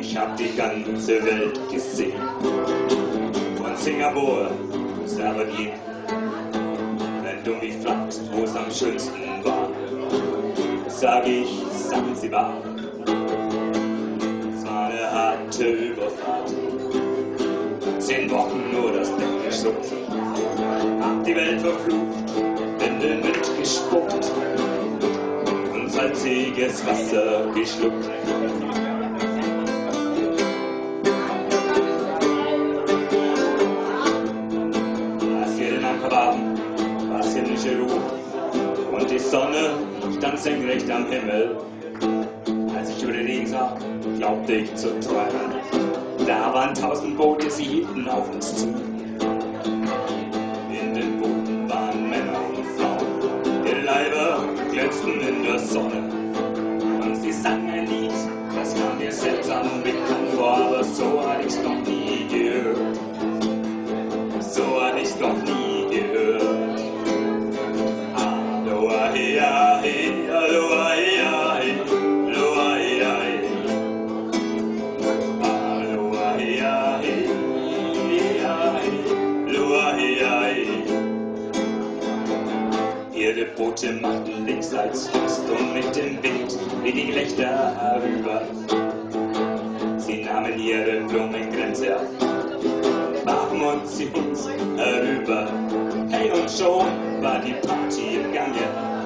Ich hab die ganze Welt gesehen. Von Singapur bis Aberdeen. Wenn du mich fragst, wo es am schönsten war, sag ich Sansibar. Es war eine harte Überfahrt. Zehn Wochen nur das Deck geschluckt. Hab die Welt verflucht, in den Wind gespuckt und salziges Wasser geschluckt. Ruhe und die Sonne stand senkrecht am Himmel. Als ich über den Regen sah, glaubte ich zu träumen. Da waren tausend Boote, sie hielten auf uns zu. In den Booten waren Männer und Frauen, ihre Leiber glänzten in der Sonne. Und sie sangen ein Lied, das kam mir seltsam bekannt vor, aber so hatte ich's noch nie Ihre Boote machten linksseits fest und mit dem Wind wie die Gelächter herüber. Sie nahmen ihre Blumengrenze ab, warfen uns sie uns herüber. Hey und schon war die Party im Gange.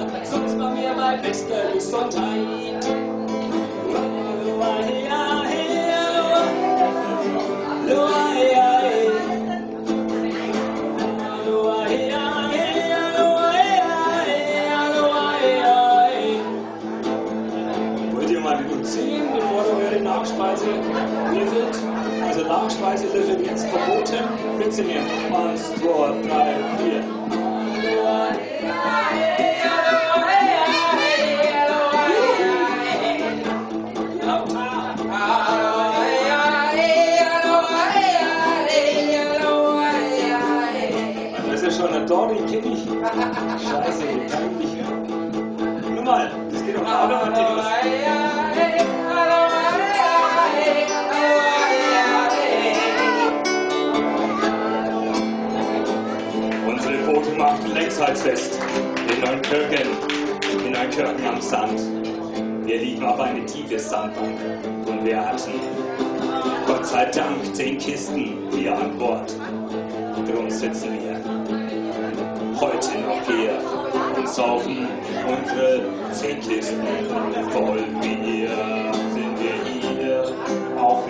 hea, he, aloha, hea, he, aloha, hea, hea, he, aloha, hea, hea, he. Ich hab das Paradies gesehen. Am 1910. Steuermann, der Matrosen am Mast und den Zahnmeister, Nigolo gucken und dann starber, sonst war mir bei bester Gesundheit. Aloha, hea, hea, he. Aloha, hea, hea, hea. Wollt ihr mal genug ziehen, bevor wir die Nachspeise löffelt? Also Nachspeise löffelt jetzt verboten. Bitte mir. Eins, zwei, drei, vier. Das ist schon ein Kenn ich. Scheiße, den kann ich nicht. Nur mal, das geht doch automatisch. Unsere Boote machten längshalsfest in Neunkirchen, in Neunkirchen am Sand. Wir liefen auf eine tiefe Sandbank und wir hatten, Gott sei Dank, zehn Kisten hier an Bord. Drum sitzen wir heute noch hier und saufen unsere zehn Kisten voll Bier. Sind wir hier auch